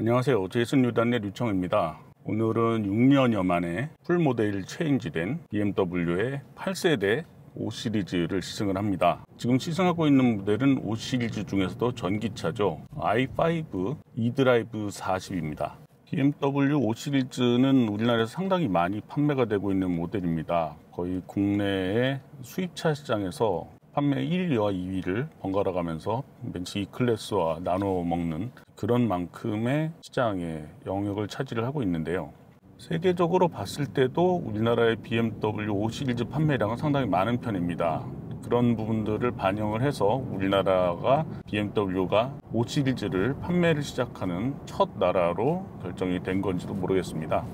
안녕하세요. 제이슨 유단의 류청입니다. 오늘은 6년여 만에 풀모델 체인지된 BMW의 8세대 5 시리즈를 시승을 합니다. 지금 시승하고 있는 모델은 5 시리즈 중에서도 전기차죠. i5 e드라이브 40입니다. BMW 5 시리즈는 우리나라에서 상당히 많이 판매가 되고 있는 모델입니다. 거의 국내의 수입차 시장에서 판매 1위와 2위를 번갈아 가면서 벤츠 E클래스와 나눠 먹는 그런 만큼의 시장의 영역을 차지를 하고 있는데요. 세계적으로 봤을 때도 우리나라의 BMW 5 시리즈 판매량은 상당히 많은 편입니다. 그런 부분들을 반영을 해서 우리나라가 BMW가 5 시리즈를 판매를 시작하는 첫 나라로 결정이 된 건지도 모르겠습니다.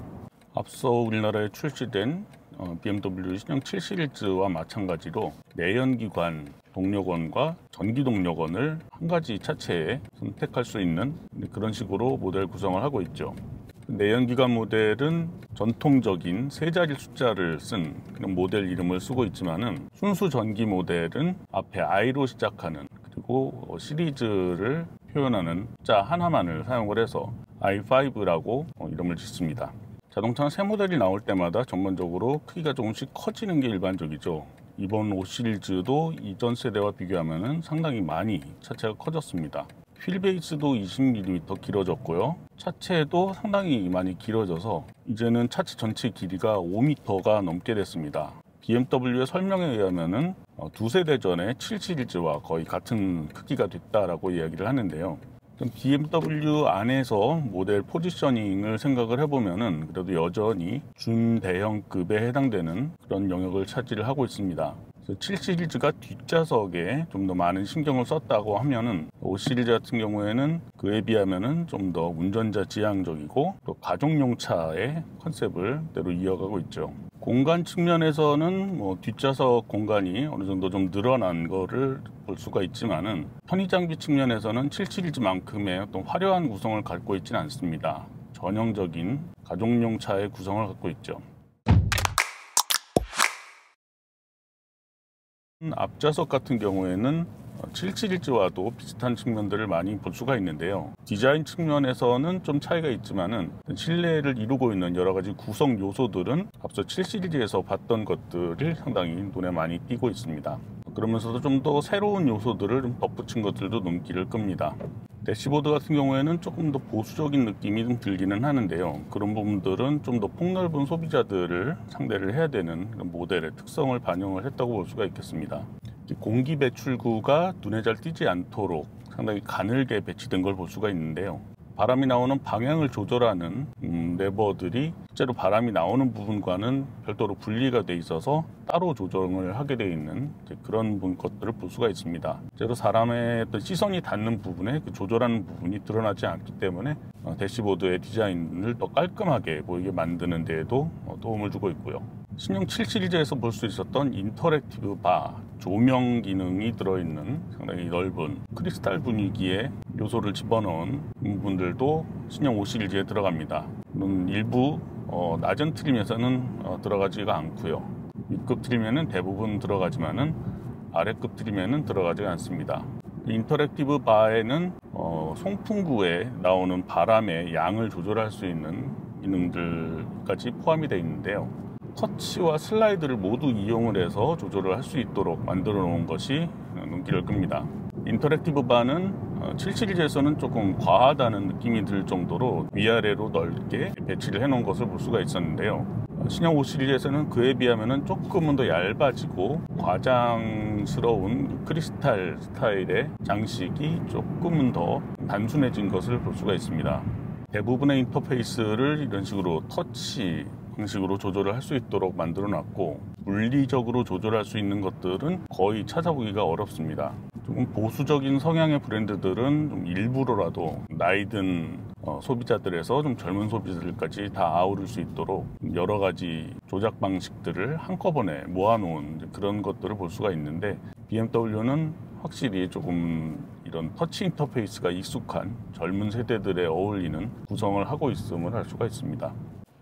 앞서 우리나라에 출시된 BMW 신형 7 시리즈와 마찬가지로 내연기관 동력원과 전기 동력원을 한 가지 차체에 선택할 수 있는 그런 식으로 모델 구성을 하고 있죠. 내연기관 모델은 전통적인 세 자리 숫자를 쓴 그런 모델 이름을 쓰고 있지만은 순수 전기 모델은 앞에 I로 시작하는 그리고 시리즈를 표현하는 숫자 하나만을 사용을 해서 i5라고 이름을 짓습니다. 자동차는 새 모델이 나올 때마다 전반적으로 크기가 조금씩 커지는 게 일반적이죠. 이번 5 시리즈도 이전 세대와 비교하면 상당히 많이 차체가 커졌습니다. 휠 베이스도 20mm 길어졌고요. 차체도 상당히 많이 길어져서 이제는 차체 전체 길이가 5m가 넘게 됐습니다. BMW의 설명에 의하면 어, 두 세대 전에 7 시리즈와 거의 같은 크기가 됐다라고 이야기를 하는데요. BMW 안에서 모델 포지셔닝을 생각을 해보면은 그래도 여전히 준대형급에 해당되는 그런 영역을 차지를 하고 있습니다. 7 시리즈가 뒷좌석에 좀 더 많은 신경을 썼다고 하면은 5 시리즈 같은 경우에는 그에 비하면은 좀 더 운전자 지향적이고 또 가족용 차의 컨셉을 대로 이어가고 있죠. 공간 측면에서는 뭐 뒷좌석 공간이 어느 정도 좀 늘어난 거를 볼 수가 있지만은 편의 장비 측면에서는 7 시리즈만큼의 어떤 화려한 구성을 갖고 있지는 않습니다. 전형적인 가족용 차의 구성을 갖고 있죠. 앞좌석 같은 경우에는 771지와도 비슷한 측면들을 많이 볼 수가 있는데요. 디자인 측면에서는 좀 차이가 있지만은 실내를 이루고 있는 여러 가지 구성 요소들은 앞서 7 시리즈에서 봤던 것들이 상당히 눈에 많이 띄고 있습니다. 그러면서도 좀 더 새로운 요소들을 좀 덧붙인 것들도 눈길을 끕니다. 대시보드 같은 경우에는 조금 더 보수적인 느낌이 좀 들기는 하는데요. 그런 부분들은 좀 더 폭넓은 소비자들을 상대를 해야 되는 모델의 특성을 반영을 했다고 볼 수가 있겠습니다. 공기 배출구가 눈에 잘 띄지 않도록 상당히 가늘게 배치된 걸 볼 수가 있는데요. 바람이 나오는 방향을 조절하는 음, 레버들이 실제로 바람이 나오는 부분과는 별도로 분리가 돼 있어서 따로 조정을 하게 되어 있는 그런 것들을 볼 수가 있습니다. 실제로 사람의 어떤 시선이 닿는 부분에 그 조절하는 부분이 드러나지 않기 때문에 어, 대시보드의 디자인을 더 깔끔하게 보이게 만드는 데에도 어, 도움을 주고 있고요. 신형 7 시리즈에서 볼 수 있었던 interactive bar 조명 기능이 들어있는 상당히 넓은 크리스탈 분위기의 요소를 집어넣은 부분들도 신형 5 시리즈에 들어갑니다. 일부 어, 낮은 trim에서는 어, 들어가지가 않고요. 윗급 trim에는 대부분 들어가지만은 아래급 trim에는 들어가지 않습니다. interactive bar에는 어, 송풍구에 나오는 바람의 양을 조절할 수 있는 기능들까지 포함이 되어 있는데요. 터치와 슬라이드를 모두 이용을 해서 조절을 할 수 있도록 만들어 놓은 것이 눈길을 끕니다. interactive bar는 7 어, 조금 과하다는 느낌이 들 정도로 위아래로 넓게 배치를 해 놓은 것을 볼 수가 있었는데요. 어, 신형 5 시리즈에서는 그에 비하면 조금은 더 얇아지고 과장스러운 크리스탈 스타일의 장식이 조금은 더 단순해진 것을 볼 수가 있습니다. 대부분의 인터페이스를 이런 식으로 터치 방식으로 조절을 할 수 있도록 만들어 놨고 물리적으로 조절할 수 있는 것들은 거의 찾아보기가 어렵습니다. 조금 보수적인 성향의 브랜드들은 좀 일부러라도 나이 든 어, 소비자들에서 좀 젊은 소비자들까지 다 아우를 수 있도록 여러 가지 조작 방식들을 한꺼번에 모아놓은 그런 것들을 볼 수가 있는데 BMW는 확실히 조금 이런 터치 인터페이스가 익숙한 젊은 세대들에 어울리는 구성을 하고 있음을 알 수가 있습니다.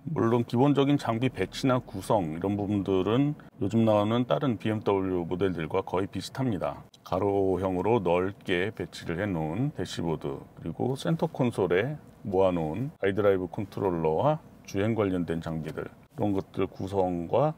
물론 기본적인 장비 배치나 구성 이런 부분들은 요즘 나오는 다른 BMW 모델들과 거의 비슷합니다. 가로형으로 넓게 배치를 해 놓은 대시보드 그리고 center console에 모아놓은 iDrive controller와 주행 관련된 장비들 이런 것들 구성과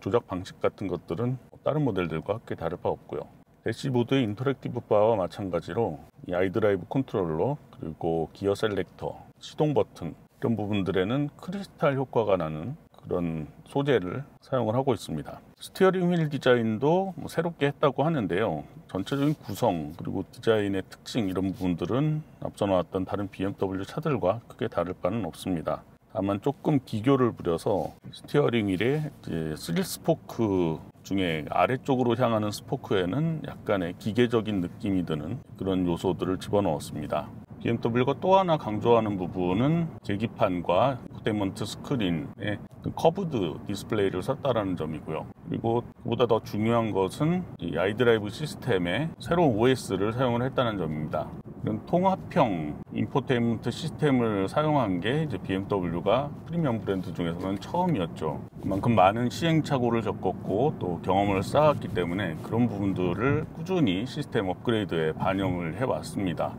조작 방식 같은 것들은 다른 모델들과 크게 다를 바 없고요. 대시보드의 interactive bar와 마찬가지로 이 iDrive controller 그리고 기어 selector, 시동 버튼 이런 부분들에는 크리스탈 효과가 나는 그런 소재를 사용을 하고 있습니다. steering wheel 디자인도 뭐 새롭게 했다고 하는데요. 전체적인 구성 그리고 디자인의 특징 이런 부분들은 앞서 나왔던 다른 BMW 차들과 크게 다를 바는 없습니다. 다만 조금 기교를 부려서 steering wheel에 이제 3 spoke 중에 아래쪽으로 향하는 spoke에는 약간의 기계적인 느낌이 드는 그런 요소들을 집어넣었습니다. BMW가 또 하나 강조하는 부분은 계기판과 포테먼트 스크린에 curved display를 썼다라는 점이고요. 그리고 그보다 더 중요한 것은 이 iDrive 시스템에 새로운 OS를 사용을 했다는 점입니다. 이런 통합형 인포테인먼트 시스템을 사용한 게 이제 BMW가 프리미엄 브랜드 중에서는 처음이었죠. 그만큼 많은 시행착오를 겪었고 또 경험을 쌓았기 때문에 그런 부분들을 꾸준히 시스템 업그레이드에 반영을 해왔습니다.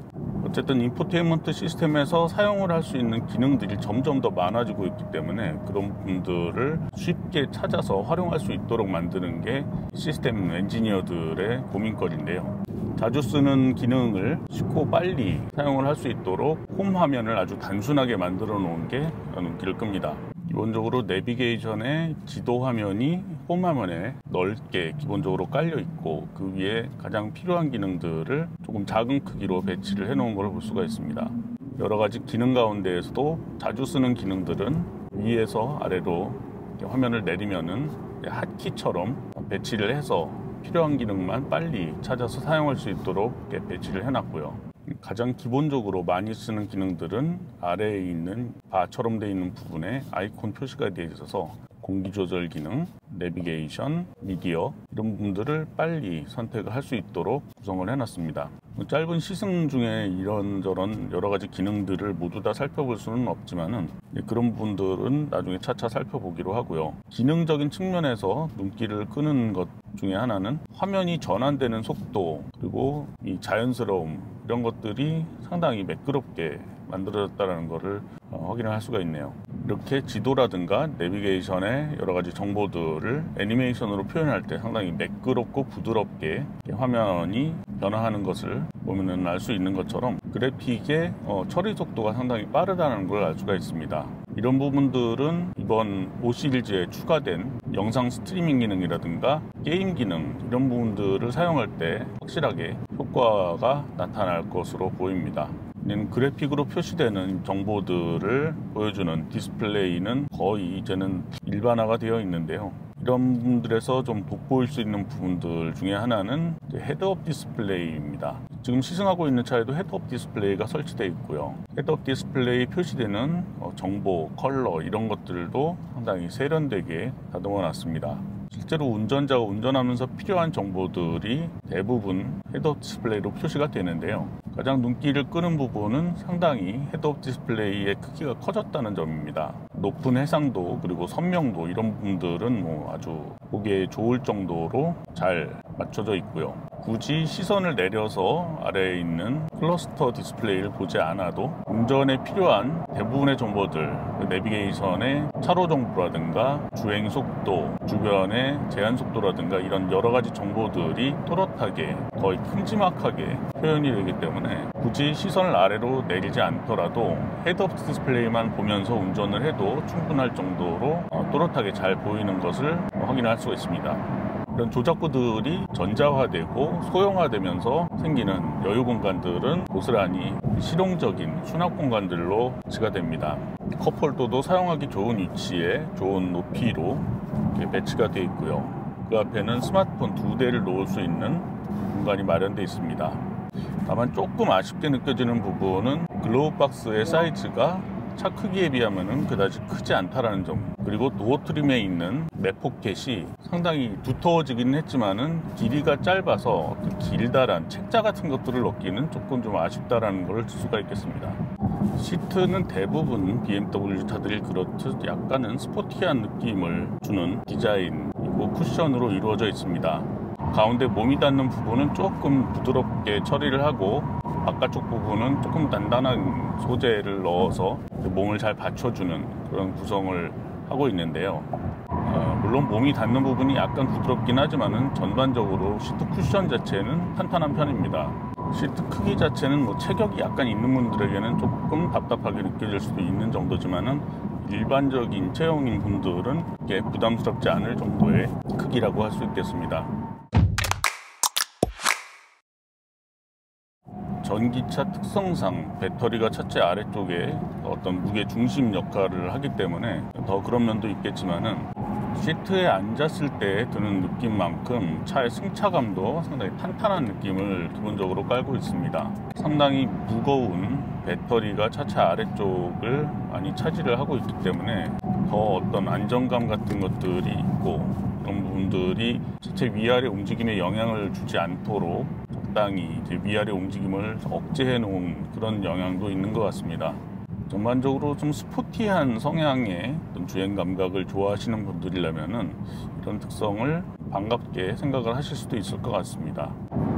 어쨌든 인포테인먼트 시스템에서 사용을 할 수 있는 기능들이 점점 더 많아지고 있기 때문에 그런 부분들을 쉽게 찾아서 활용할 수 있도록 만드는 게 시스템 엔지니어들의 고민거리인데요. 자주 쓰는 기능을 쉽고 빨리 사용을 할 수 있도록 홈 화면을 아주 단순하게 만들어 놓은 게 눈길을 끕니다. 기본적으로 내비게이션의 지도 화면이 홈 화면에 넓게 기본적으로 깔려 있고 그 위에 가장 필요한 기능들을 조금 작은 크기로 배치를 해 놓은 걸 볼 수가 있습니다. 여러 가지 기능 가운데에서도 자주 쓰는 기능들은 위에서 아래로 화면을 내리면은 hot key처럼 배치를 해서 필요한 기능만 빨리 찾아서 사용할 수 있도록 배치를 해놨고요. 가장 기본적으로 많이 쓰는 기능들은 아래에 있는 바처럼 되어 있는 부분에 아이콘 표시가 되어 있어서 공기 조절 기능, 내비게이션, 미디어 이런 부분들을 빨리 선택을 할 수 있도록 구성을 해놨습니다. 짧은 시승 중에 이런저런 여러 가지 기능들을 모두 다 살펴볼 수는 없지만은 그런 부분들은 나중에 차차 살펴보기로 하고요. 기능적인 측면에서 눈길을 끄는 것 중에 하나는 화면이 전환되는 속도 그리고 이 자연스러움 이런 것들이 상당히 매끄럽게 만들어졌다는 것을 어, 확인을 할 수가 있네요. 이렇게 지도라든가 내비게이션의 여러 가지 정보들을 애니메이션으로 표현할 때 상당히 매끄럽고 부드럽게 화면이 변화하는 것을 보면 알수 있는 것처럼 그래픽의 어, 처리 속도가 상당히 빠르다는 걸 알 수가 있습니다. 이런 부분들은 이번 5 시리즈에 추가된 영상 스트리밍 기능이라든가 게임 기능 이런 부분들을 사용할 때 확실하게 효과가 나타날 것으로 보입니다. 그래픽으로 표시되는 정보들을 보여주는 디스플레이는 거의 이제는 일반화가 되어 있는데요. 이런 부분들에서 좀 돋보일 수 있는 부분들 중에 하나는 헤드업 디스플레이입니다. 지금 시승하고 있는 차에도 헤드업 디스플레이가 설치되어 있고요. 헤드업 디스플레이 표시되는 어, 정보, 컬러 이런 것들도 상당히 세련되게 다듬어 놨습니다. 실제로 운전자가 운전하면서 필요한 정보들이 대부분 헤드업 디스플레이로 표시가 되는데요. 가장 눈길을 끄는 부분은 상당히 헤드업 디스플레이의 크기가 커졌다는 점입니다. 높은 해상도 그리고 선명도 이런 부분들은 뭐 아주 보기에 좋을 정도로 잘 맞춰져 있고요. 굳이 시선을 내려서 아래에 있는 클러스터 디스플레이를 보지 않아도 운전에 필요한 대부분의 정보들, 그 내비게이션의 차로 정보라든가 주행 속도, 주변의 제한 속도라든가 이런 여러 가지 정보들이 또렷하게 거의 큼지막하게 표현이 되기 때문에 굳이 시선을 아래로 내리지 않더라도 헤드업 디스플레이만 보면서 운전을 해도 충분할 정도로 어, 또렷하게 잘 보이는 것을 확인할 수가 있습니다. 이런 조작구들이 전자화되고 소형화되면서 생기는 여유 공간들은 고스란히 실용적인 수납 공간들로 배치가 됩니다. 컵홀더도 사용하기 좋은 위치에 좋은 높이로 배치가 되어 있고요. 그 앞에는 스마트폰 두 대를 놓을 수 있는 공간이 마련되어 있습니다. 다만 조금 아쉽게 느껴지는 부분은 glove box의 사이즈가 차 크기에 비하면 그다지 크지 않다라는 점. 그리고 door trim에 있는 map pocket이 상당히 두터워지긴 했지만은 길이가 짧아서 길다란 책자 같은 것들을 넣기는 조금 좀 아쉽다라는 걸 들 수가 있겠습니다. 시트는 대부분 BMW 차들이 그렇듯 약간은 스포티한 느낌을 주는 디자인이고 쿠션으로 이루어져 있습니다. 가운데 몸이 닿는 부분은 조금 부드럽게 처리를 하고 바깥쪽 부분은 조금 단단한 소재를 넣어서 몸을 잘 받쳐주는 그런 구성을 하고 있는데요. 어, 물론 몸이 닿는 부분이 약간 부드럽긴 하지만은 전반적으로 시트 쿠션 자체는 탄탄한 편입니다. 시트 크기 자체는 뭐 체격이 약간 있는 분들에게는 조금 답답하게 느껴질 수도 있는 정도지만은 일반적인 체형인 분들은 이게 부담스럽지 않을 정도의 크기라고 할 수 있겠습니다. 전기차 특성상 배터리가 차체 아래쪽에 어떤 무게 중심 역할을 하기 때문에 더 그런 면도 있겠지만은 시트에 앉았을 때 드는 느낌만큼 차의 승차감도 상당히 탄탄한 느낌을 기본적으로 깔고 있습니다. 상당히 무거운 배터리가 차체 아래쪽을 많이 차지를 하고 있기 때문에 더 어떤 안정감 같은 것들이 있고 이런 부분들이 차체 위아래 움직임에 영향을 주지 않도록 적당히 이제 위아래 움직임을 억제해 놓은 그런 영향도 있는 것 같습니다. 전반적으로 좀 스포티한 성향의 주행 감각을 좋아하시는 분들이라면은 이런 특성을 반갑게 생각을 하실 수도 있을 것 같습니다.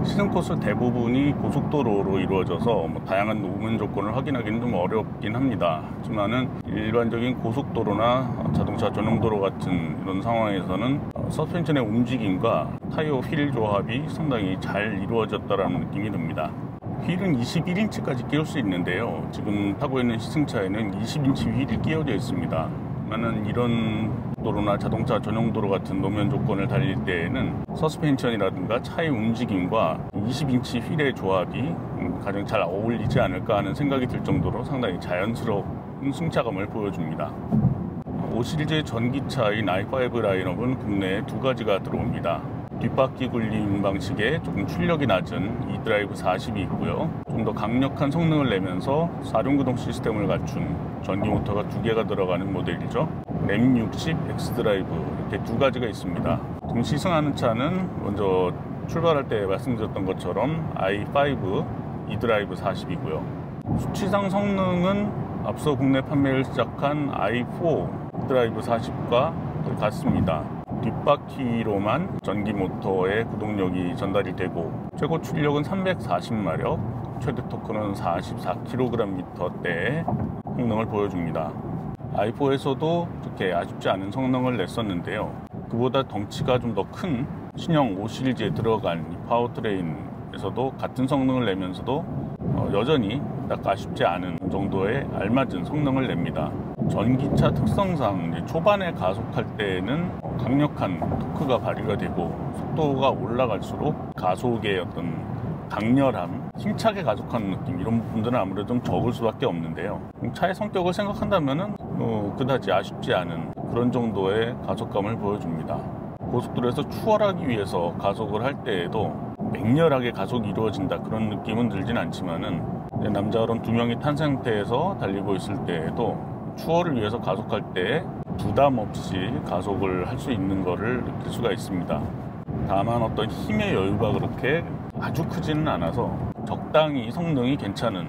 시승 코스 대부분이 고속도로로 이루어져서 뭐 다양한 노면 조건을 확인하기는 좀 어렵긴 합니다. 하지만은 일반적인 고속도로나 자동차 전용도로 같은 이런 상황에서는 서스펜션의 움직임과 타이어 휠 조합이 상당히 잘 이루어졌다라는 느낌이 듭니다. 휠은 21인치까지 끼울 수 있는데요. 지금 타고 있는 시승차에는 20인치 휠이 끼워져 있습니다. 많은 이런 도로나 자동차 전용 도로 같은 노면 조건을 달릴 때에는 서스펜션이라든가 차의 움직임과 20인치 휠의 조합이 가장 잘 어울리지 않을까 하는 생각이 들 정도로 상당히 자연스러운 승차감을 보여줍니다. 5시리즈의 전기차인 i5 라인업은 국내에 두 가지가 들어옵니다. 뒷바퀴 굴림 방식의 조금 출력이 낮은 eDrive 40이 있고요. 좀 더 강력한 성능을 내면서 4륜구동 시스템을 갖춘 전기 모터가 두 개가 들어가는 모델이죠. M60 xDrive 이렇게 두 가지가 있습니다. 지금 시승하는 차는 먼저 출발할 때 말씀드렸던 것처럼 i5 eDrive 40이고요. 수치상 성능은 앞서 국내 판매를 시작한 i4 eDrive 40과 같습니다. 뒷바퀴로만 전기 모터의 구동력이 전달이 되고 최고 출력은 340마력, 최대 토크는 44kgm대의 성능을 보여줍니다. i4에서도 그렇게 아쉽지 않은 성능을 냈었는데요. 그보다 덩치가 좀 더 큰 신형 5 시리즈에 들어간 파워트레인에서도 같은 성능을 내면서도 어, 여전히 딱 아쉽지 않은 정도의 알맞은 성능을 냅니다. 전기차 특성상 초반에 가속할 때는 강력한 토크가 발휘가 되고 속도가 올라갈수록 가속의 어떤 강렬함, 힘차게 가속하는 느낌 이런 부분들은 아무래도 좀 적을 수밖에 없는데요. 차의 성격을 생각한다면 어, 그다지 아쉽지 않은 그런 정도의 가속감을 보여줍니다. 고속도로에서 추월하기 위해서 가속을 할 때에도 맹렬하게 가속이 이루어진다 그런 느낌은 들진 않지만은 남자 어른 두 명이 탄 상태에서 달리고 있을 때에도 추월을 위해서 가속할 때 부담 없이 가속을 할 수 있는 것을 느낄 수가 있습니다. 다만 어떤 힘의 여유가 그렇게 아주 크지는 않아서 적당히 성능이 괜찮은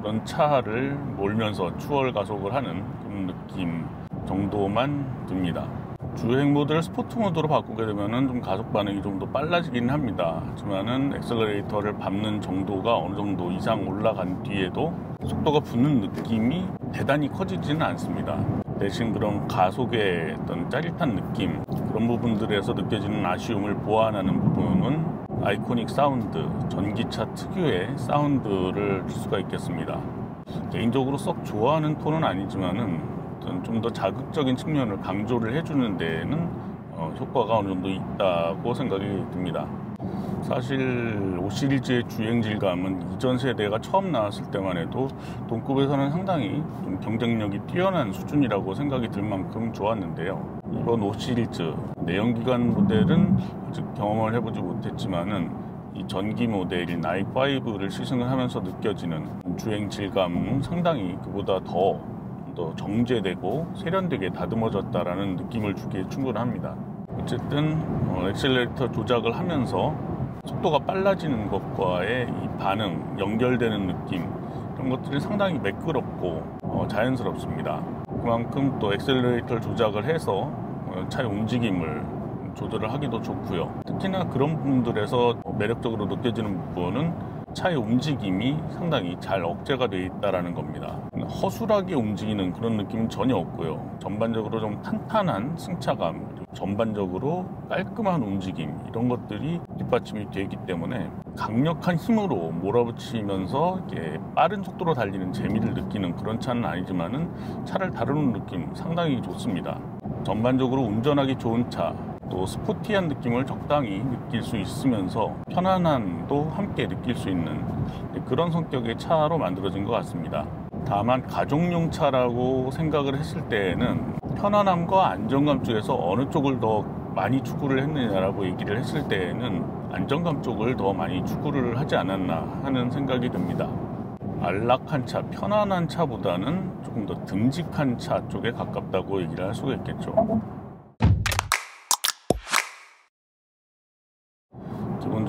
그런 차를 몰면서 추월 가속을 하는 그런 느낌 정도만 듭니다. 주행 모드를 스포트 모드로 바꾸게 되면 좀 가속 반응이 좀 더 빨라지긴 합니다. 하지만은 엑셀러레이터를 밟는 정도가 어느 정도 이상 올라간 뒤에도 속도가 붙는 느낌이 대단히 커지지는 않습니다. 대신 그런 가속의 어떤 짜릿한 느낌 그런 부분들에서 느껴지는 아쉬움을 보완하는 부분은 iconic sound 전기차 특유의 사운드를 줄 수가 있겠습니다. 개인적으로 썩 좋아하는 톤은 아니지만은 좀 더 자극적인 측면을 강조를 해주는 데에는 어, 효과가 어느 정도 있다고 생각이 듭니다. 사실 5 시리즈의 주행 질감은 이전 세대가 처음 나왔을 때만 해도 동급에서는 상당히 좀 경쟁력이 뛰어난 수준이라고 생각이 들 만큼 좋았는데요. 이번 5 시리즈 내연기관 모델은 아직 경험을 해보지 못했지만은 이 전기 모델인 i5를 시승을 하면서 느껴지는 주행 질감은 상당히 그보다 더, 더 정제되고 세련되게 다듬어졌다라는 느낌을 주기에 충분합니다. 어쨌든 어, 엑셀레이터 조작을 하면서 속도가 빨라지는 것과의 이 반응, 연결되는 느낌 이런 것들이 상당히 매끄럽고 어, 자연스럽습니다. 그만큼 또 엑셀레이터 조작을 해서 어, 차의 움직임을 조절을 하기도 좋고요. 특히나 그런 부분들에서 매력적으로 느껴지는 부분은 차의 움직임이 상당히 잘 억제가 되어 있다는 겁니다. 허술하게 움직이는 그런 느낌은 전혀 없고요. 전반적으로 좀 탄탄한 승차감, 전반적으로 깔끔한 움직임 이런 것들이 뒷받침이 되어 있기 때문에 강력한 힘으로 몰아붙이면서 빠른 속도로 달리는 재미를 느끼는 그런 차는 아니지만은 차를 다루는 느낌 상당히 좋습니다. 전반적으로 운전하기 좋은 차, 또 스포티한 느낌을 적당히 느낄 수 있으면서 편안함도 함께 느낄 수 있는 그런 성격의 차로 만들어진 것 같습니다. 다만 가족용 차라고 생각을 했을 때에는 편안함과 안정감 쪽에서 어느 쪽을 더 많이 추구를 했느냐라고 얘기를 했을 때에는 안정감 쪽을 더 많이 추구를 하지 않았나 하는 생각이 듭니다. 안락한 차, 편안한 차보다는 조금 더 듬직한 차 쪽에 가깝다고 얘기를 할 수가 있겠죠.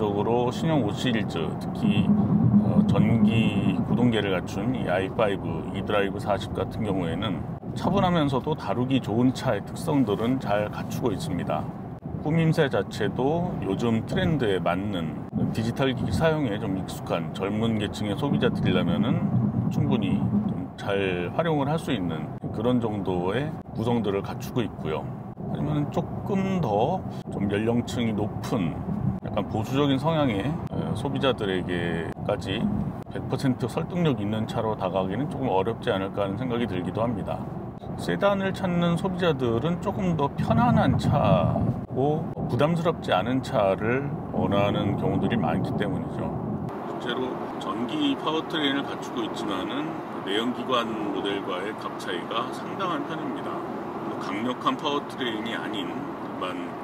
기본적으로 신형 5 시리즈 특히 어, 전기 구동계를 갖춘 이 i5 e드라이브 40 같은 경우에는 차분하면서도 다루기 좋은 차의 특성들은 잘 갖추고 있습니다. 꾸밈새 자체도 요즘 트렌드에 맞는 디지털 기기 사용에 좀 익숙한 젊은 계층의 소비자들이라면 충분히 좀 잘 활용을 할 수 있는 그런 정도의 구성들을 갖추고 있고요. 하지만 조금 더 좀 연령층이 높은 약간 보수적인 성향의 어, 소비자들에게까지 100% 설득력 있는 차로 다가가기는 조금 어렵지 않을까 하는 생각이 들기도 합니다. 세단을 찾는 소비자들은 조금 더 편안한 차고 부담스럽지 않은 차를 원하는 경우들이 많기 때문이죠. 실제로 전기 파워트레인을 갖추고 있지만은 내연기관 모델과의 값 차이가 상당한 편입니다. 강력한 파워트레인이 아닌 일반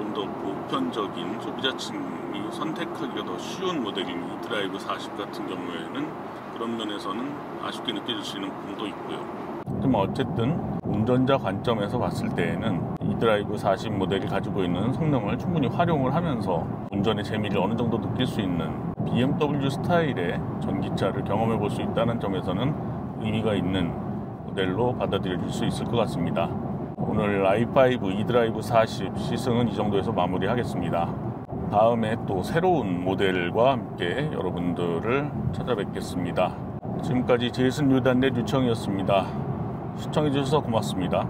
좀 더 보편적인 소비자층이 선택하기가 더 쉬운 모델인 eDrive 40 같은 경우에는 그런 면에서는 아쉽게 느껴질 수 있는 부분도 있고요. 하지만 어쨌든 운전자 관점에서 봤을 때에는 eDrive 40 모델이 가지고 있는 성능을 충분히 활용을 하면서 운전의 재미를 어느 정도 느낄 수 있는 BMW 스타일의 전기차를 경험해 볼 수 있다는 점에서는 의미가 있는 모델로 받아들여질 수 있을 것 같습니다. 오늘 i5 e드라이브 40 시승은 이 정도에서 마무리하겠습니다. 다음에 또 새로운 모델과 함께 여러분들을 찾아뵙겠습니다. 지금까지 제이슨 뉴단의 류청이었습니다. 시청해주셔서 고맙습니다.